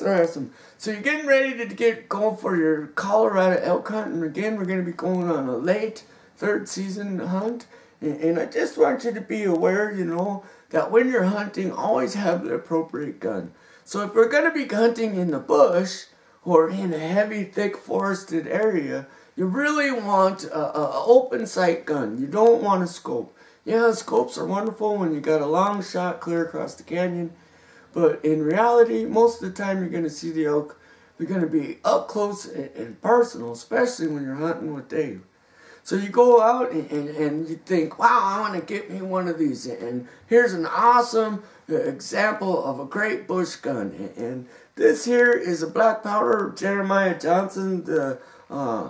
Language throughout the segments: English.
That's awesome. So you're getting ready to get going for your Colorado elk hunt, and again, we're going to be going on a late third season hunt. And, I just want you to be aware, you know, that when you're hunting, always have the appropriate gun. So if we're going to be hunting in the bush or in a heavy, thick forested area, you really want a, a open sight gun. You don't want a scope. Yeah, scopes are wonderful when you got a long shot clear across the canyon, but in reality, most of the time you're going to see the elk. They're going to be up close and, and personal, especially when you're hunting with Dave. So you go out and, and, and, you think, wow, I want to get me one of these. And here's an awesome example of a great bush gun. And this here is a black powder Jeremiah Johnson, the uh,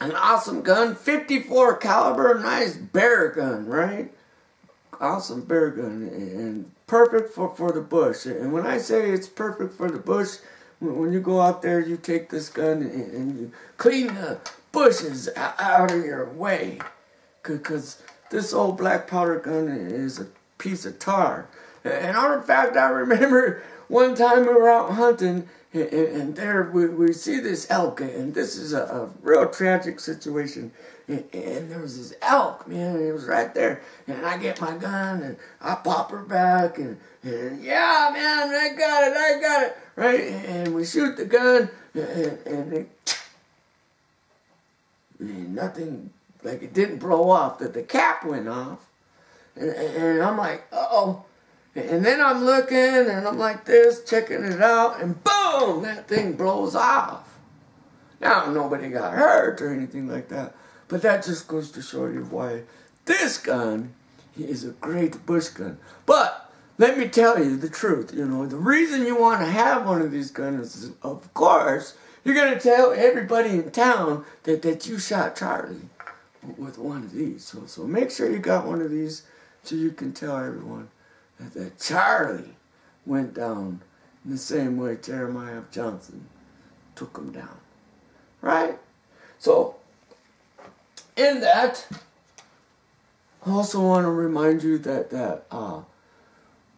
an awesome gun, 54 caliber, nice bear gun, right? Awesome bear gun and perfect for, for the bush. And when I say it's perfect for the bush, when you go out there, you take this gun and, and you clean the bushes out of your way. Because this old black powder gun is a piece of tar. And in fact, I remember one time we were out hunting and, there we, we see this elk, and this is a, a real tragic situation. And, there was this elk, man, it was right there. And I get my gun and I pop her back, and, and yeah, man, I got it, I got it, right? And we shoot the gun, and, and, it, nothing, like it didn't blow off, that the cap went off. And, and I'm like, uh oh. And then I'm looking and I'm like this, checking it out, and boom, that thing blows off. Now, nobody got hurt or anything like that, but that just goes to show you why this gun is a great bush gun. But let me tell you the truth, you know, the reason you want to have one of these guns is, of course, you're going to tell everybody in town that, that you shot Charlie with one of these. So, so make sure you got one of these so you can tell everyone that Charlie went down in the same way Jeremiah Johnson took him down. Right? So, in that, I also want to remind you that, that uh,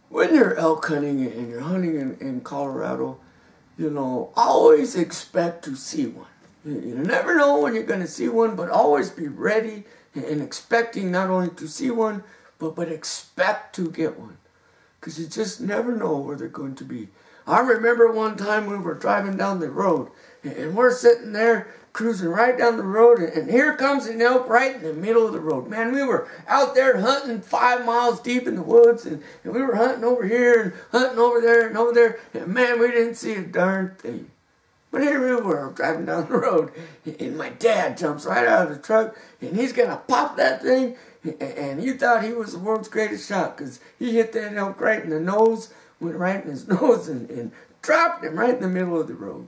when you're elk hunting and you're hunting in, in Colorado, you know, always expect to see one. You, you never know when you're going to see one, but always be ready and expecting not only to see one, but, but expect to get one because you just never know where they're going to be. I remember one time we were driving down the road and we're sitting there cruising right down the road and here comes an elk right in the middle of the road. Man, we were out there hunting five miles deep in the woods and, and we were hunting over here and hunting over there and over there and man, we didn't see a darn thing. But here we were driving down the road and my dad jumps right out of the truck and he's gonna pop that thing and he thought he was the world's greatest shot because he hit that elk right in the nose, went right in his nose, and, and dropped him right in the middle of the road.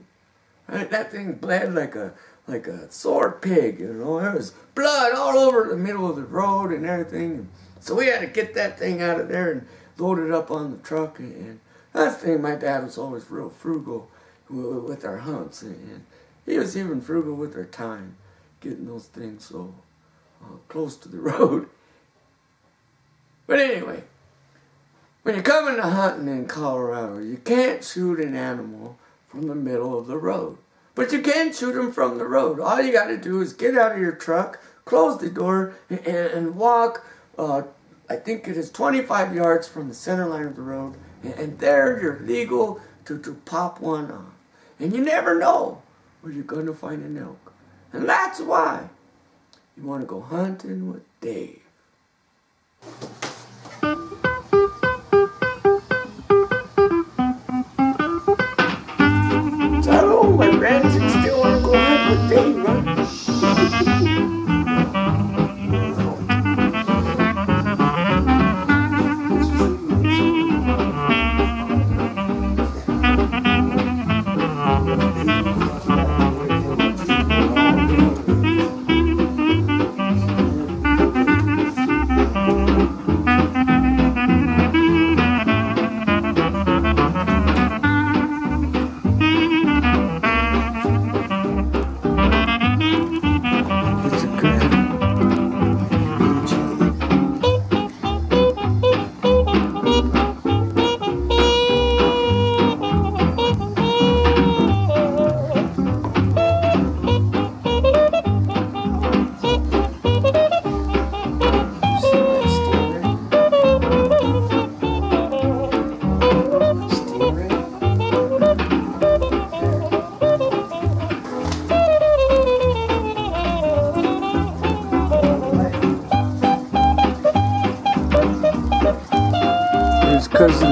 Right, that thing bled like a like a sore pig, you know. There was blood all over the middle of the road and everything. So we had to get that thing out of there and load it up on the truck. And, and that's the thing. My dad was always real frugal with our hunts, and he was even frugal with our time, getting those things so close to the road. But anyway, when you're coming to hunting in Colorado, you can't shoot an animal from the middle of the road. But you can shoot them from the road. All you got to do is get out of your truck, close the door, and, and walk, uh, I think it is 25 yards from the center line of the road. And, and there you're legal to, to pop one off. And you never know where you're going to find an elk. And that's why you want to go hunting with Dave.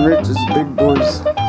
Rich is big boys.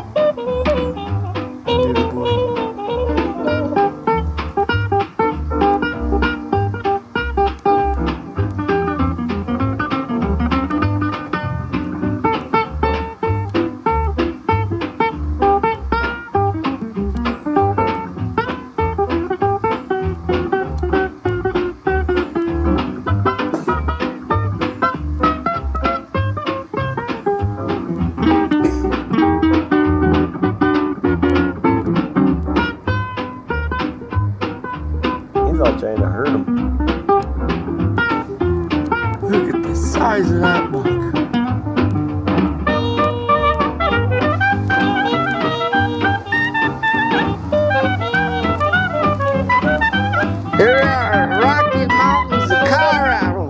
Here we are, Rocky Mountains of Colorado.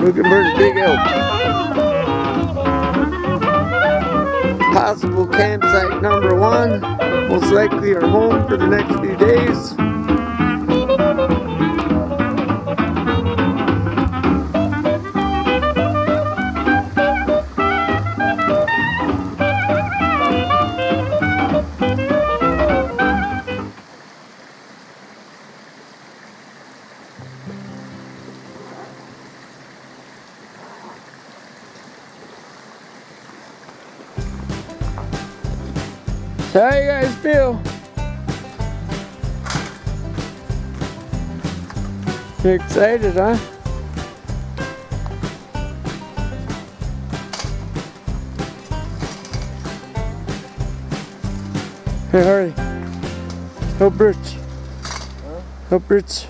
Looking for the big elk. Possible campsite number one. Most likely our home for the next few days. How you excited, huh? Hey, Harley. Help Rich. Help Rich.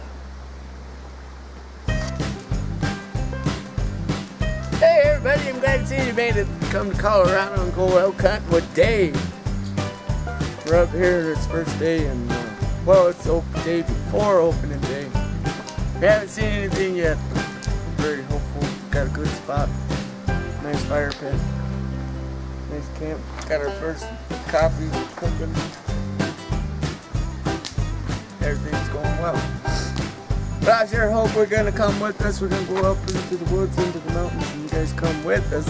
Hey, everybody. I'm glad to see you made it come to Colorado and go elk hunting with Dave. We're up here, it's first day, and uh, well, it's open day before opening day. We haven't seen anything yet. but Very hopeful. Got a good spot. Nice fire pit. Nice camp. Got our first coffee cooking. Everything's going well. But I sure hope we're gonna come with us. We're gonna go up into the woods, into the mountains, and you guys come with us.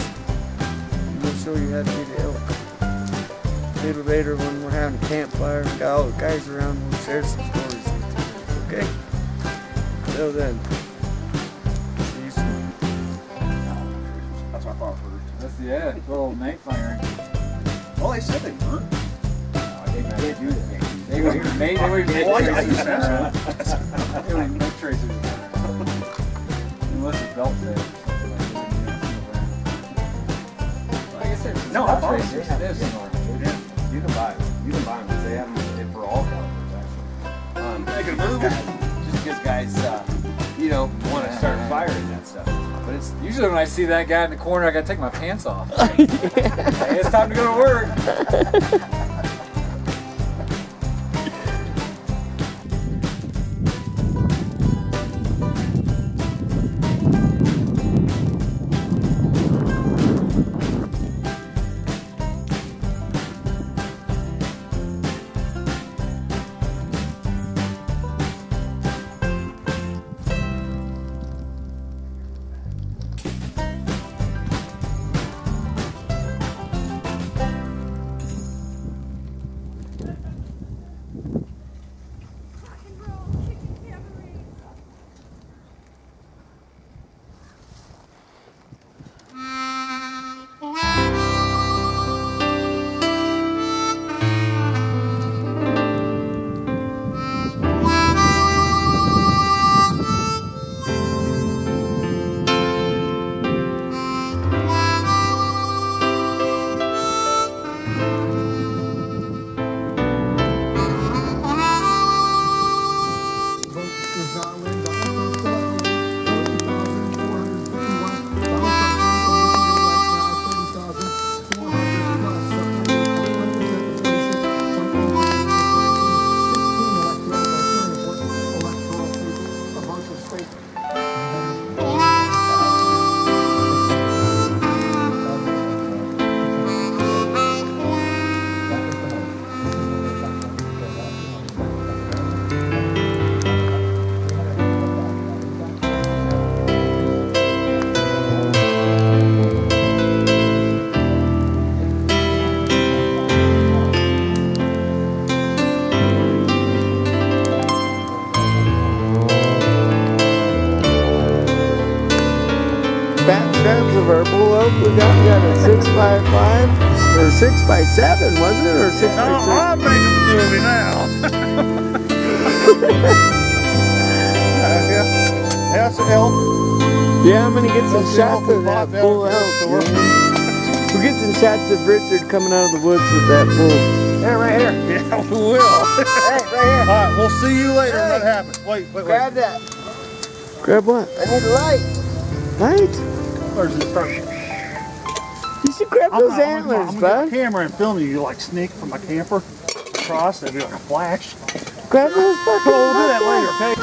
And we'll show you how to eat elk little later when we're having a campfire and got all the guys around, we'll share some stories with you okay? Till then, see you soon. That's what I thought first. That's yeah, little night firing. Well, oh, they said they weren't. Oh, they can't do that. They were even made. They were even Well, I- I tracers. just asked. They were even make tracers. Unless it's belt fed. I guess there's No, I belt bought it. tracers. There's some more. You can buy them. You can buy them because they have them for all calibers actually. Um, move. just because guys, uh, you know, want to start firing that stuff. But it's Usually when I see that guy in the corner, I gotta take my pants off. Hey, it's time to go to work. by five or six by seven, wasn't it, or six by Oh, six? I'm making the movie now. yeah, yeah. That's an elk. Yeah, I'm gonna get some That's shots of that bull at the elk. store. man. We'll get some shots of Richard coming out of the woods with that bull. Here, right here. Yeah, we will. Hey, right here. right, we'll see you later when Hey. that happens. Wait, wait, Grab wait. that. Grab what? I need a light. Light? Where's the start? Those gonna- I'm gonna- antlers, I'm gonna bud. get a camera and film you. You like sneak from my camper across. That'd be like a flash. Grab those fucking. We'll do that later, okay?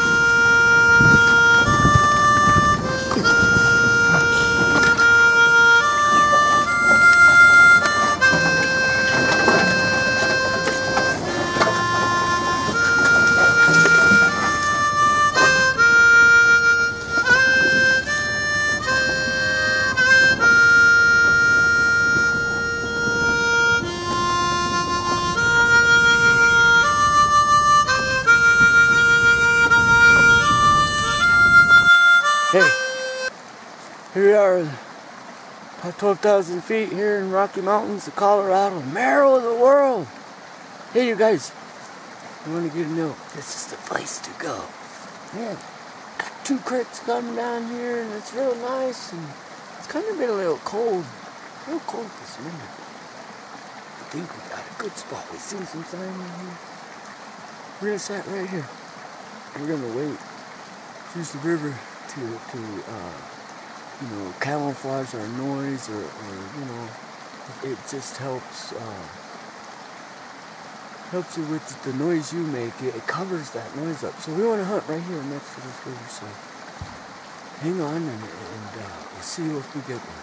We are, about 12,000 feet here in Rocky Mountains of Colorado, marrow of the world. Hey, you guys, you want to get a note? This is the place to go. Man, got two creeks coming down here, and it's real nice, and it's kind of been a little cold, little cold this winter. I think we got a good spot. We seen some sign in here. We're gonna sit right here. We're gonna wait. Use the river to to uh, you know camouflage our noise or, or you know it just helps uh, helps you with the noise you make. It, it covers that noise up. So we want to hunt right here next to this river so hang on and, and uh, we'll see if we get one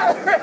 Oh,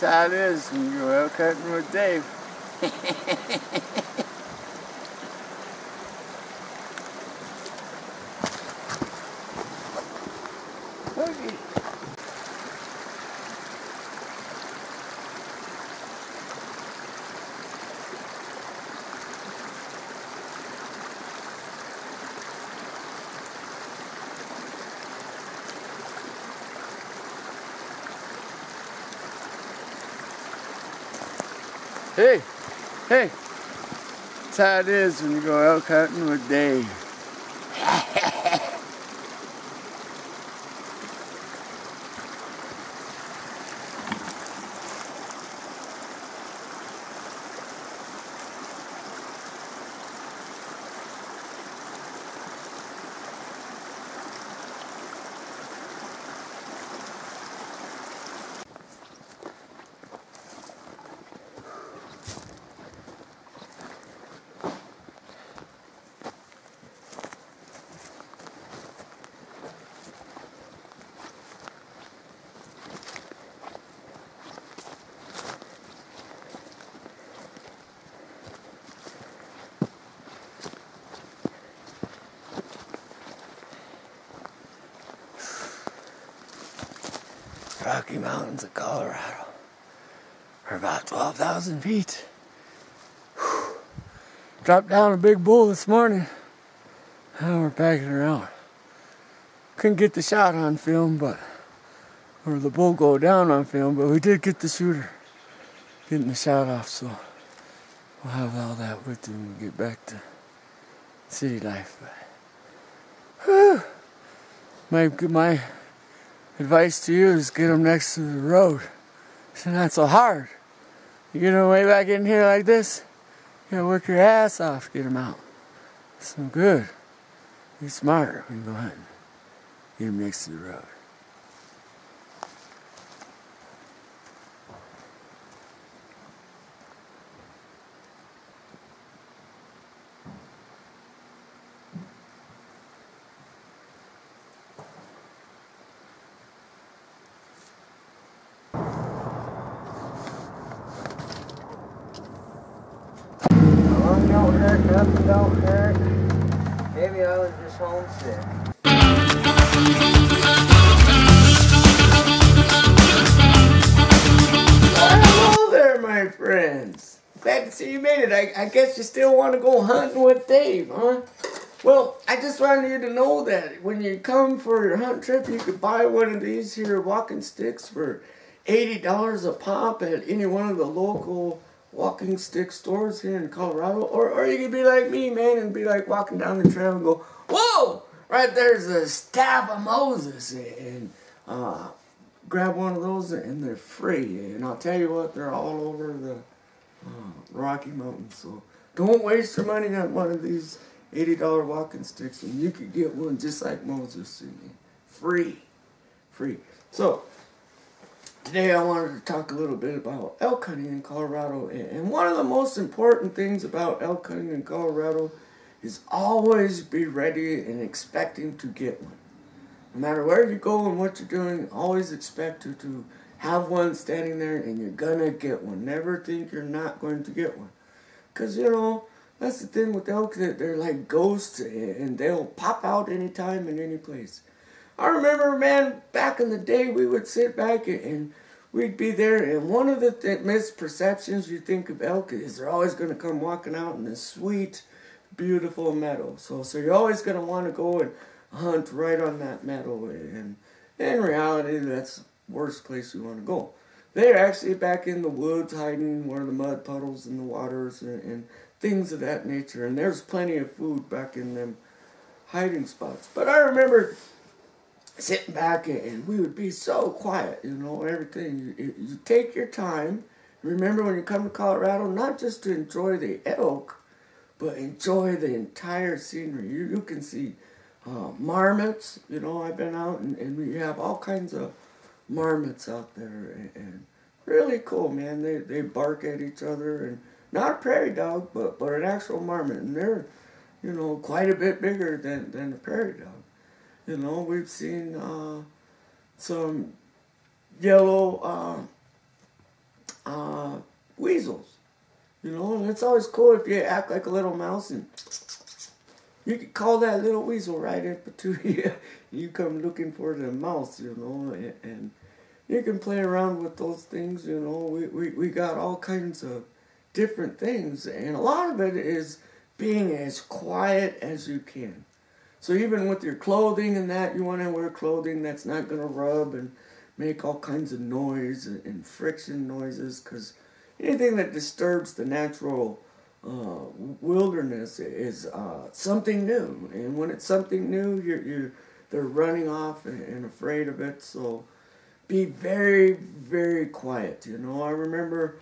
That's how it is when you go out cutting with Dave. okay. Hey, hey. That's how it is when you go elk hunting with Dave. Rocky Mountains of Colorado are about 12,000 feet. Whew. Dropped down a big bull this morning. Now we're packing around. Couldn't get the shot on film, but or the bull go down on film, but we did get the shooter getting the shot off, so we'll have all that with when we get back to city life. But, whew, my my advice to you is get them next to the road. It's not so hard. You get them way back in here like this, you gotta work your ass off to get them out. So good. Be smart when you go hunting. Get them next to the road. It. I, I guess you still want to go hunting with Dave, huh? Well, I just wanted you to know that when you come for your hunt trip, you could buy one of these here walking sticks for $80 a pop at any one of the local walking stick stores here in Colorado. Or, or you could be like me, man, and be like walking down the trail and go, whoa, right there's a staff of Moses. And uh, grab one of those and they're free. And I'll tell you what, they're all over the uh, Rocky Mountain. So don't waste your money on one of these $80 walking sticks and you could get one just like Moses and free. Free. So today I wanted to talk a little bit about elk hunting in Colorado. And and one of the most important things about elk hunting in Colorado is always be ready and expecting to get one. No matter where you go and what you're doing, always expect to, to have one standing there and you're gonna get one. Never think you're not going to get one. Because, you know, that's the thing with elk, that they're like ghosts and they'll pop out anytime and any place. I remember, man, back in the day, we would sit back and, we'd be there, and one of the th- misperceptions you think of elk is they're always to come walking out in this sweet, beautiful meadow. So, so you're always want to go and hunt right on that meadow, and in reality, that's worst place we want to go. They're actually back in the woods hiding where the mud puddles and the waters and, and things of that nature. And there's plenty of food back in them hiding spots. But I remember sitting back and, we would be so quiet, you know, everything. You, you take your time. Remember when you come to Colorado, not just to enjoy the elk, but enjoy the entire scenery. You, you can see uh, marmots, you know, I've been out and, and we have all kinds of marmots out there and, and really cool, man. They, they bark at each other and not a prairie dog, but, but an actual marmot. And they're, you know, quite a bit bigger than, than a prairie dog. You know, we've seen uh, some yellow uh, uh, weasels. You know, and it's always cool if you act like a little mouse and you could call that little weasel right up to you. Come looking for the mouse, you know, and, you can play around with those things, you know. We, we, we got all kinds of different things, and a lot of it is being as quiet as you can. So even with your clothing and that, you want to wear clothing that's not going to rub and make all kinds of noise and, and friction noises, because anything that disturbs the natural uh, wilderness is uh, something new, and when it's something new, you're, you're they're running off and, and afraid of it. So be very, very quiet. You know, I remember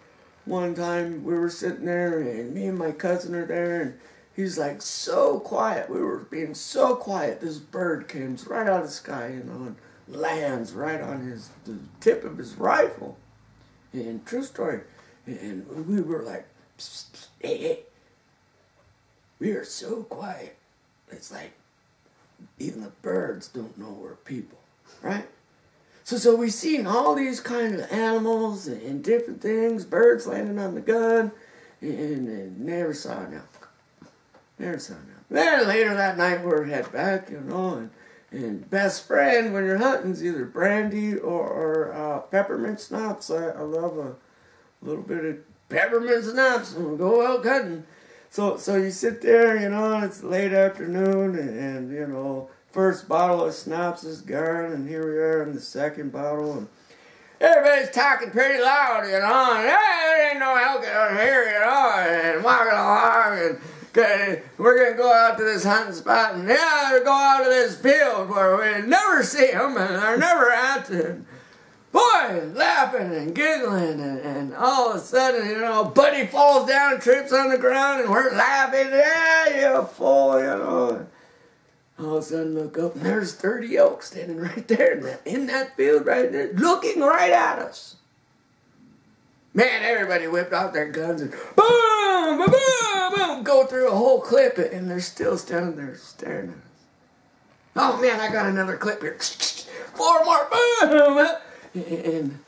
one time we were sitting there, and me and my cousin are there, and he's like so quiet. We were being so quiet. This bird comes right out of the sky, you know, and lands right on his the tip of his rifle. And true story. And we were like, psst, psst. We are so quiet. It's like even the birds don't know we're people, right? So, so we've seen all these kind of animals and, and different things, birds landing on the gun, and, and never saw an elk. Never saw an elk. Then later that night we're head back, you know, and, and best friend when you're hunting is either brandy or, or uh, peppermint schnapps. I, I love a little bit of peppermint schnapps and go out hunting. So, so you sit there, you know, it's late afternoon, and, and you know, first bottle of schnapps is gone, and here we are in the second bottle, and everybody's talking pretty loud, you know, and hey, there ain't no elk out here, you know, and walking along, and okay, we're gonna go out to this hunting spot, and yeah, go out to this field where we never see them, and they're never at it boy, laughing and giggling, and, and all of a sudden, you know, Buddy falls down, trips on the ground, and we're laughing. Yeah, you fool, you know. All of a sudden, look up, and there's 30 elk standing right there in that, field right there, looking right at us. Man, everybody whipped out their guns and boom, boom, boom, boom, go through a whole clip, and they're still standing there staring at us. Oh man, I got another clip here. Four more, boom and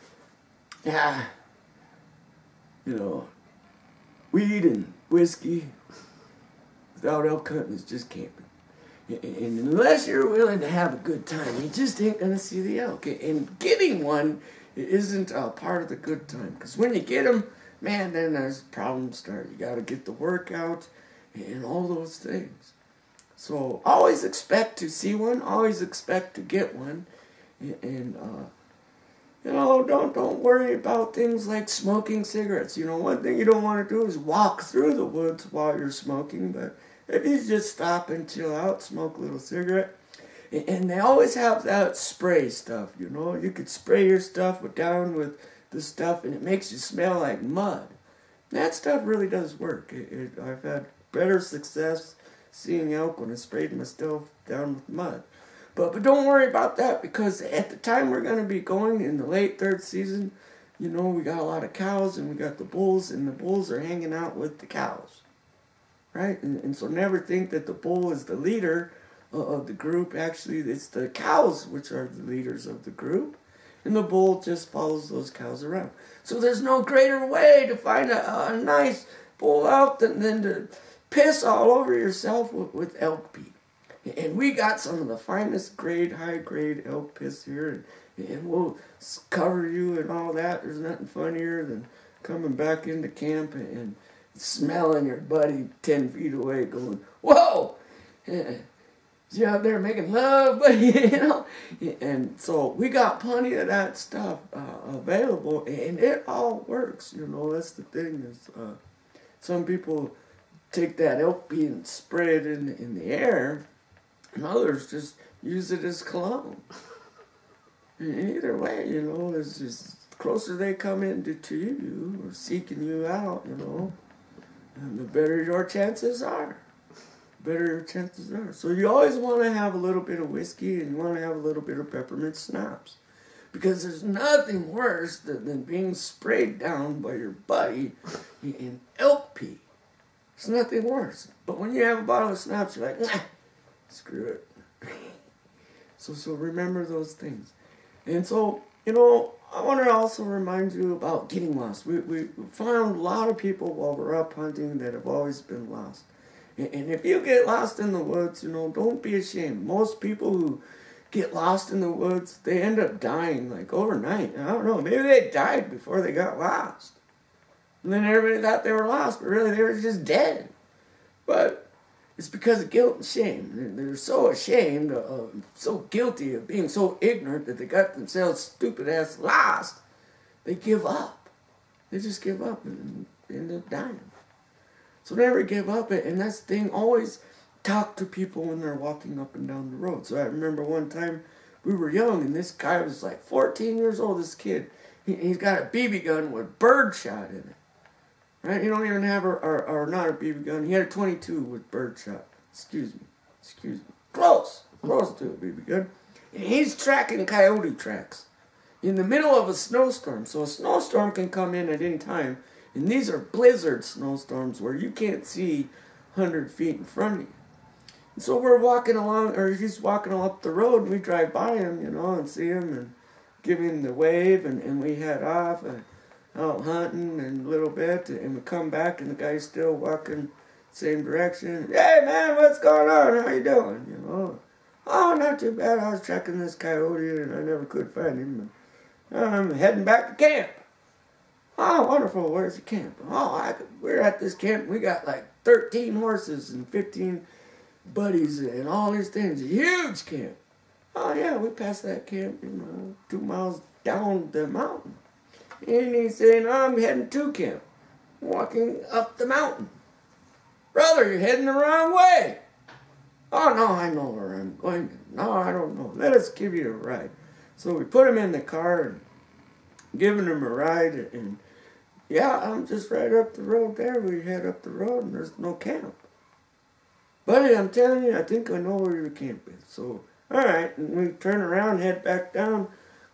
yeah, you know, weed and whiskey without elk hunting is just camping. And unless you're willing to have a good time, you just ain't gonna see the elk. And getting one isn't a part of the good time. Because when you get them, man, then there's problems start. You gotta get the workout and all those things. So always expect to see one. Always expect to get one. And uh, you know, don't don't worry about things like smoking cigarettes. You know, one thing you don't want to do is walk through the woods while you're smoking, but if you just stop and chill out, smoke a little cigarette. And they always have that spray stuff, you know. You could spray your stuff down with the stuff and it makes you smell like mud. That stuff really does work. It, it, I've had better success seeing elk when I sprayed my stuff down with mud. But, but don't worry about that because at the time we're going to be going in the late third season, you know, we got a lot of cows and we got the bulls, and the bulls are hanging out with the cows. Right? And, and so never think that the bull is the leader of the group. Actually, it's the cows which are the leaders of the group. And the bull just follows those cows around. So there's no greater way to find a, a nice bull out than, than to piss all over yourself with, with elk pee. And we got some of the finest grade, high grade elk piss here, and, and we'll cover you and all that. There's nothing funnier than coming back into camp and, and smelling your buddy 10 feet away going, Whoa! Yeah. You out there making love, buddy, you know? And so we got plenty of that stuff uh, available, and it all works, you know? That's the thing is, uh, some people take that elk and spray it in, in the air, others just use it as cologne. Either way, you know, as, as closer they come into to you or seeking you out, you know, and the better your chances are. The Better your chances are. So you always want to have a little bit of whiskey and you want to have a little bit of peppermint schnapps. Because there's nothing worse than, than being sprayed down by your buddy in elk pee. It's nothing worse. But when you have a bottle of schnapps, you're like, nah, screw it. so so remember those things. And so, you know, I want to also remind you about getting lost. We, we found a lot of people while we're up hunting that have always been lost. And, and if you get lost in the woods, you know, don't be ashamed. Most people who get lost in the woods, they end up dying like overnight. I don't know, maybe they died before they got lost. And then everybody thought they were lost, but really they were just dead. But it's because of guilt and shame. They're, so ashamed, of, so guilty of being so ignorant that they got themselves stupid ass lost. They give up. They just give up and end up dying. So never give up. And that's the thing. Always talk to people when they're walking up and down the road. So I remember one time we were young and this guy was like 14 years old, this kid. He, he's got a BB gun with birdshot in it. Right? You don't even have a, or, or not a BB gun. He had a 22 with birdshot. Excuse me. Excuse me. Close. Close to a BB gun. And he's tracking coyote tracks in the middle of a snowstorm. So a snowstorm can come in at any time. And these are blizzard snowstorms where you can't see 100 feet in front of you. And so we're walking along, or he's walking up the road, and we drive by him, you know, and see him and give him the wave, and, and we head off. And, out hunting and a little bit, and we come back and the guy's still walking same direction. Hey man, what's going on? How you doing? You know, oh not too bad. I was tracking this coyote and I never could find him. Uh, I'm heading back to camp. Oh, wonderful. Where's the camp? Oh, I, we're at this camp. We got like 13 horses and 15 buddies and all these things. Huge camp. Oh, yeah, we passed that camp, you know, two miles down the mountain. And he's saying, I'm heading to camp, walking up the mountain. Brother, you're heading the wrong way. Oh, no, I know where I'm going. No, I don't know. Let us give you a ride. So we put him in the car and giving him a ride. And yeah, I'm just right up the road there. We head up the road and there's no camp. Buddy, I'm telling you, I think I know where your camp is. So, all right. And we turn around, head back down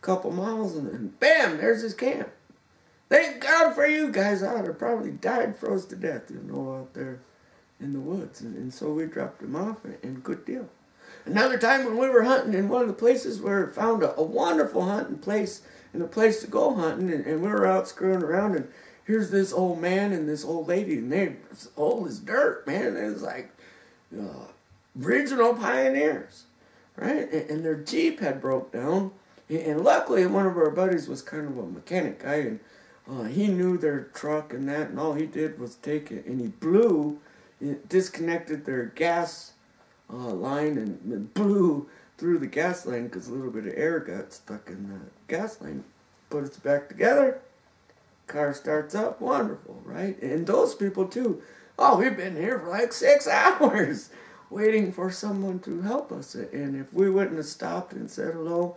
couple miles, and then bam, there's his camp. Thank God for you guys. I would have probably died, froze to death, you know, out there in the woods. And, and so we dropped him off, and, and, good deal. Another time when we were hunting in one of the places where we found a, a wonderful hunting place and a place to go hunting, and, and we were out screwing around, and here's this old man and this old lady, and they're old as dirt, man. It was like uh, original pioneers, right? And, and their Jeep had broke down and luckily, one of our buddies was kind of a mechanic guy, and uh, he knew their truck and that, and all he did was take it and he blew, he disconnected their gas uh, line and, and blew through the gas line because a little bit of air got stuck in the gas line. Put it back together, car starts up, wonderful, right? And those people too. Oh, we've been here for like six hours waiting for someone to help us. And if we wouldn't have stopped and said hello,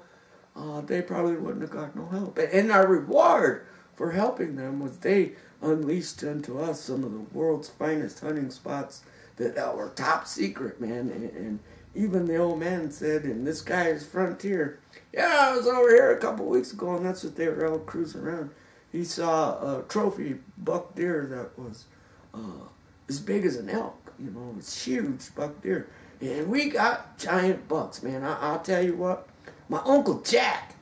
uh, they probably wouldn't have got no help. And our reward for helping them was they unleashed unto us some of the world's finest hunting spots that, were top secret, man. And, and even the old man said, and this guy is Frontier. Yeah, I was over here a couple weeks ago, and that's what they were out cruising around. He saw a trophy buck deer that was uh, as big as an elk. You know, it's huge buck deer. And we got giant bucks, man. I, I'll tell you what my Uncle Jack,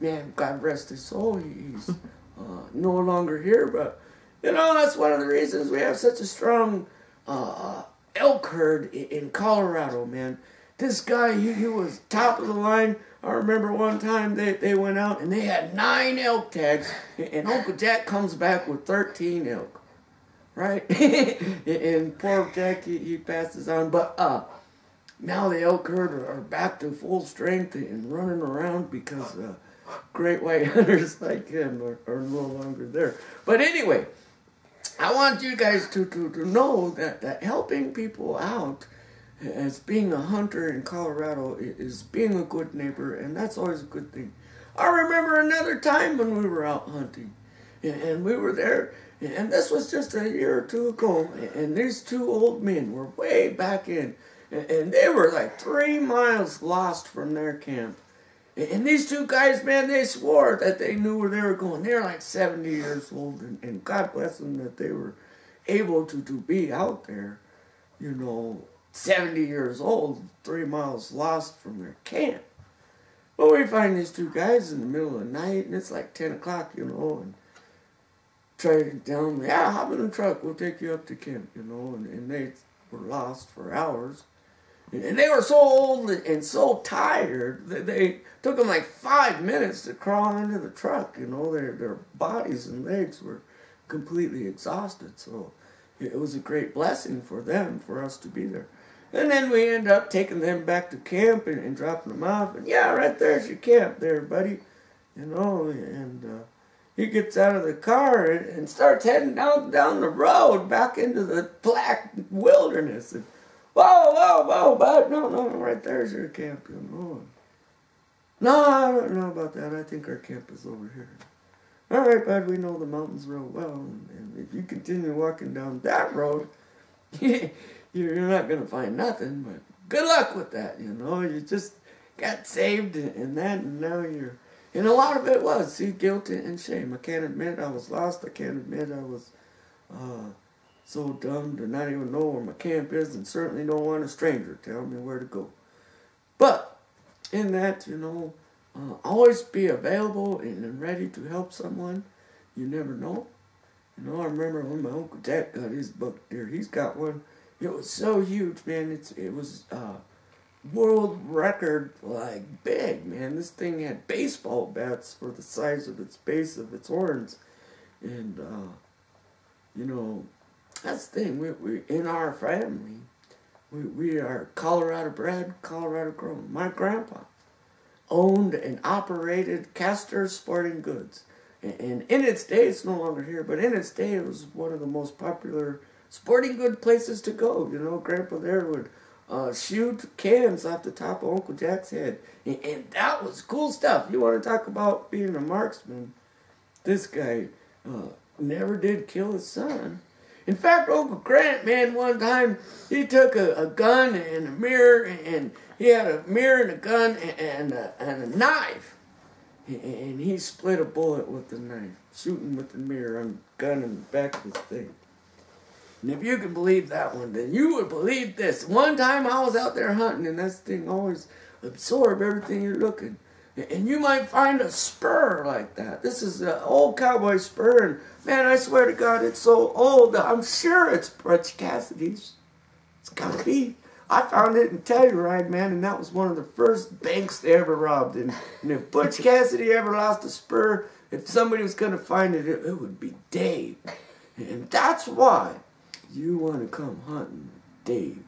man, God rest his soul, he's uh, no longer here, but you know, that's one of the reasons we have such a strong uh, elk herd in Colorado, man. This guy, he, he was top of the line. I remember one time they, they went out and they had nine elk tags, and Uncle Jack comes back with 13 elk, right? and poor Jack, he, he passes on. But uh, now the elk herd are back to full strength and running around because uh, great white hunters like him are, are, no longer there. But anyway, I want you guys to, to, to know that, that helping people out as being a hunter in Colorado is being a good neighbor, and that's always a good thing. I remember another time when we were out hunting, and we were there, and this was just a year or two ago, and these two old men were way back in and they were like three miles lost from their camp. And these two guys, man, they swore that they knew where they were going. They're like 70 years old, and, and God bless them that they were able to, to be out there, you know, 70 years old, three miles lost from their camp. But we find these two guys in the middle of the night, and it's like 10 o'clock, you know, and try to tell them, yeah, hop in the truck, we'll take you up to camp, you know, and, and they were lost for hours. And they were so old and so tired that they took them like five minutes to crawl into the truck. You know, their their bodies and legs were completely exhausted. So it was a great blessing for them for us to be there. And then we end up taking them back to camp and, and dropping them off. And yeah, right there's your camp there, buddy. You know, and uh, he gets out of the car and, and starts heading down down the road back into the black wilderness. And whoa, whoa, whoa, bud, no, no, right there's your camp, you know. No, I don't know about that. I think our camp is over here. All right, bud, we know the mountains real well, and, and if you continue walking down that road, you're not going to find nothing, but good luck with that, you know. You just got saved in that, and now you're. And a lot of it was, see, guilt and shame. I can't admit I was lost. I can't admit I was uh, so dumb to not even know where my camp is, and certainly don't want a stranger telling me where to go. But in that, you know, uh, always be available and ready to help someone. You never know. You know, I remember when my uncle Jack got his buck deer. He's got one it was so huge, man. It's it was uh, world record like big, man. This thing had baseball bats for the size of its base of its horns, and uh, you know that's the thing. We we in our family, we we are Colorado bred, Colorado grown. My grandpa owned and operated Castor Sporting Goods. And in its day, it's no longer here, but in its day, it was one of the most popular sporting good places to go. You know, Grandpa there would uh, shoot cans off the top of Uncle Jack's head. And, and, that was cool stuff. You want to talk about being a marksman? This guy uh, never did kill his son. In fact, Uncle Grant, man, one time he took a, a gun and a mirror, and he had a mirror and a gun and, and, a, and a knife. And he split a bullet with the knife, shooting with the mirror and gun in the back of his thing. And if you can believe that one, then you would believe this. One time I was out there hunting, and this thing always absorb everything you're looking. And you might find a spur like that. This is an old cowboy spur, and man, I swear to God, it's so old. I'm sure it's Butch Cassidy's. It's gotta be. I found it in Telluride, man, and that was one of the first banks they ever robbed. And, and if Butch Cassidy ever lost a spur, if somebody was gonna find it, it, it would be Dave. And that's why you want to come hunting, Dave.